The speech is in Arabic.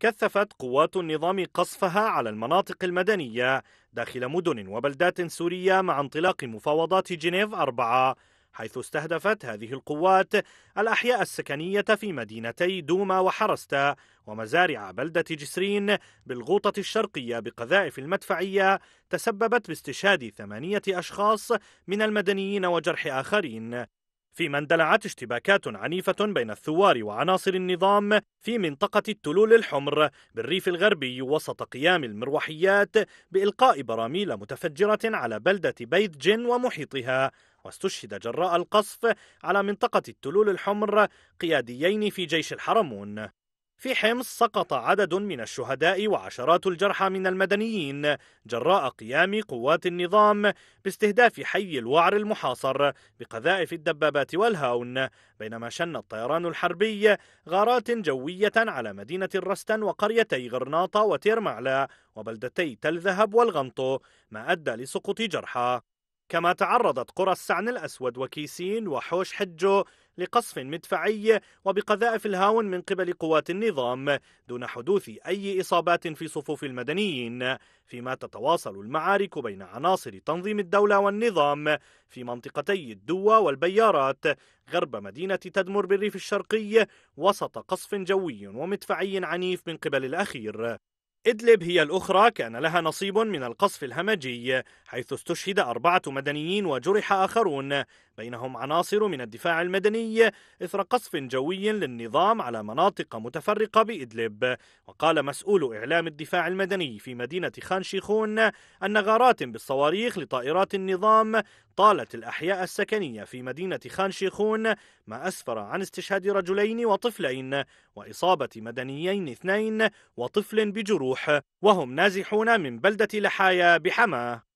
كثفت قوات النظام قصفها على المناطق المدنية داخل مدن وبلدات سورية مع انطلاق مفاوضات جنيف أربعة حيث استهدفت هذه القوات الأحياء السكنية في مدينتي دوما وحرستا ومزارع بلدة جسرين بالغوطة الشرقية بقذائف المدفعية تسببت باستشهاد ثمانية أشخاص من المدنيين وجرح آخرين. فيما اندلعت اشتباكات عنيفة بين الثوار وعناصر النظام في منطقة التلول الحمر بالريف الغربي وسط قيام المروحيات بإلقاء براميل متفجرة على بلدة بيت جن ومحيطها واستشهد جراء القصف على منطقة التلول الحمر قياديين في جيش الحرمون. في حمص سقط عدد من الشهداء وعشرات الجرحى من المدنيين جراء قيام قوات النظام باستهداف حي الوعر المحاصر بقذائف الدبابات والهاون بينما شن الطيران الحربي غارات جوية على مدينة الرستن وقريتي غرناطة وتيرمعلا وبلدتي تل ذهب والغنطو ما أدى لسقوط جرحى. كما تعرضت قرى السعن الأسود وكيسين وحوش حجو لقصف مدفعي وبقذائف الهاون من قبل قوات النظام دون حدوث أي إصابات في صفوف المدنيين فيما تتواصل المعارك بين عناصر تنظيم الدولة والنظام في منطقتي الدوة والبيارات غرب مدينة تدمر بالريف الشرقي وسط قصف جوي ومدفعي عنيف من قبل الأخير. إدلب هي الأخرى كان لها نصيب من القصف الهمجي حيث استشهد أربعة مدنيين وجرح آخرون. بينهم عناصر من الدفاع المدني إثر قصف جوي للنظام على مناطق متفرقة بإدلب. وقال مسؤول إعلام الدفاع المدني في مدينة خان شيخون أن غارات بالصواريخ لطائرات النظام طالت الأحياء السكنية في مدينة خان شيخون ما أسفر عن استشهاد رجلين وطفلين وإصابة مدنيين اثنين وطفل بجروح وهم نازحون من بلدة لحايا بحماة.